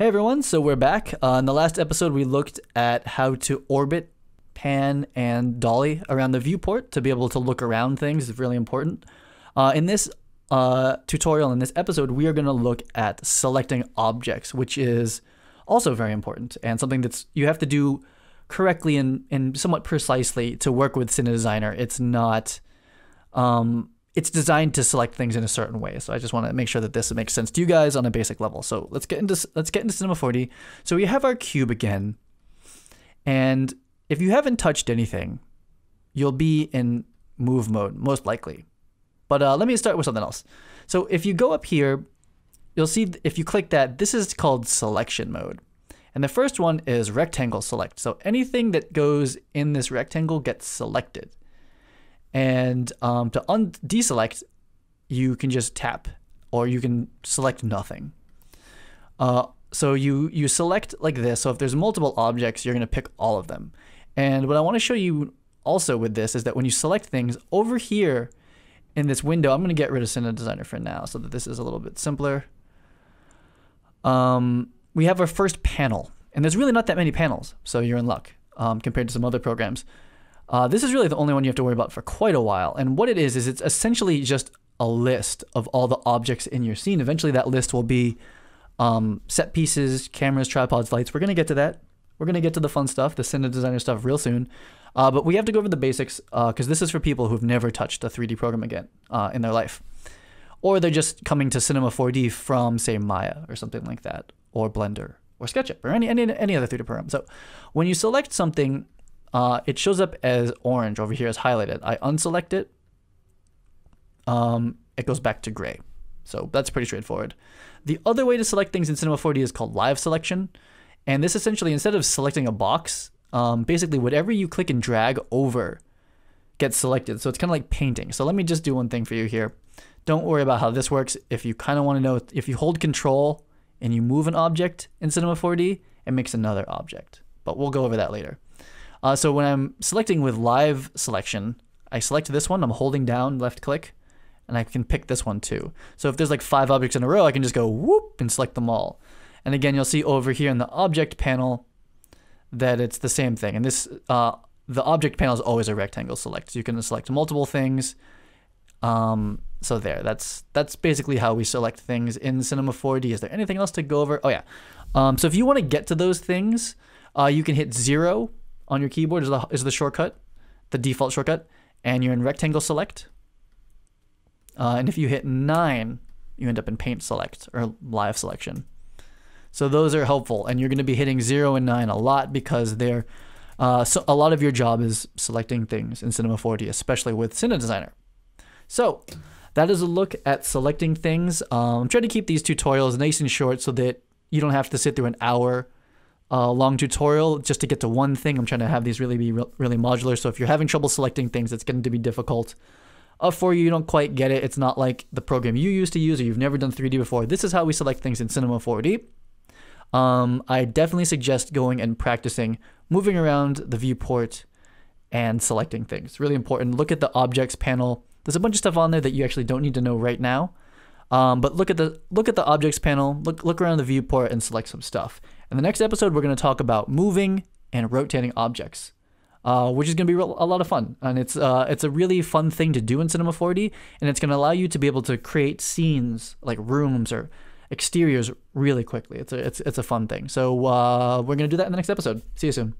Hey everyone, so we're back. Uh, in the last episode, we looked at how to orbit, pan, and dolly around the viewport to be able to look around things. It's really important. Uh, in this uh, tutorial, in this episode, we are going to look at selecting objects, which is also very important and something that's you have to do correctly and, and somewhat precisely to work with Cinedesigner. It's not um, it's designed to select things in a certain way. So I just want to make sure that this makes sense to you guys on a basic level. So let's get into let's get into Cinema 4D. So we have our cube again, and if you haven't touched anything, you'll be in move mode most likely. But uh, let me start with something else. So if you go up here, you'll see if you click that, this is called selection mode. And the first one is rectangle select. So anything that goes in this rectangle gets selected. And um, to un- deselect, you can just tap or you can select nothing. Uh, so you, you select like this. So if there's multiple objects, you're going to pick all of them. And what I want to show you also with this is that when you select things over here in this window, I'm going to get rid of Cinema Designer for now so that this is a little bit simpler. Um, we have our first panel, and there's really not that many panels, so you're in luck um, compared to some other programs. Uh, this is really the only one you have to worry about for quite a while. And what it is, is it's essentially just a list of all the objects in your scene. Eventually, that list will be um, set pieces, cameras, tripods, lights. We're going to get to that. We're going to get to the fun stuff, the cinema designer stuff, real soon. Uh, but we have to go over the basics because uh, this is for people who've never touched a 3D program again uh, in their life. Or they're just coming to Cinema 4D from, say, Maya or something like that, or Blender, or SketchUp, or any, any, any other 3D program. So when you select something uh, it shows up as orange over here as highlighted. I unselect it. Um, it goes back to gray. So that's pretty straightforward. The other way to select things in Cinema 4D is called live selection. And this essentially, instead of selecting a box, um, basically whatever you click and drag over gets selected. So it's kind of like painting. So let me just do one thing for you here. Don't worry about how this works. If you kind of want to know, if you hold control and you move an object in Cinema 4D, it makes another object. But we'll go over that later. Uh, so when I'm selecting with live selection, I select this one, I'm holding down left click, and I can pick this one too. So if there's like five objects in a row, I can just go whoop and select them all. And again, you'll see over here in the object panel that it's the same thing. And this, uh, the object panel is always a rectangle select. So you can select multiple things. Um, so there, that's that's basically how we select things in Cinema 4D. Is there anything else to go over? Oh yeah. Um, so if you want to get to those things, uh, you can hit zero on your keyboard is the, is the shortcut, the default shortcut, and you're in rectangle select. Uh, and if you hit 9, you end up in paint select or live selection. So those are helpful, and you're going to be hitting 0 and 9 a lot because they're uh, so a lot of your job is selecting things in Cinema 4D, especially with Cinedesigner. So that is a look at selecting things. Um, try to keep these tutorials nice and short so that you don't have to sit through an hour uh, long tutorial just to get to one thing. I'm trying to have these really be re really modular. So if you're having trouble selecting things, it's going to be difficult. Uh, for you, you don't quite get it. It's not like the program you used to use or you've never done 3D before. This is how we select things in Cinema 4D. Um, I definitely suggest going and practicing moving around the viewport and selecting things. Really important. Look at the objects panel. There's a bunch of stuff on there that you actually don't need to know right now. Um, but look at the look at the objects panel. Look look around the viewport and select some stuff. In the next episode, we're going to talk about moving and rotating objects, uh, which is going to be a lot of fun. And it's uh, it's a really fun thing to do in Cinema 4D, and it's going to allow you to be able to create scenes like rooms or exteriors really quickly. It's a it's it's a fun thing. So uh, we're going to do that in the next episode. See you soon.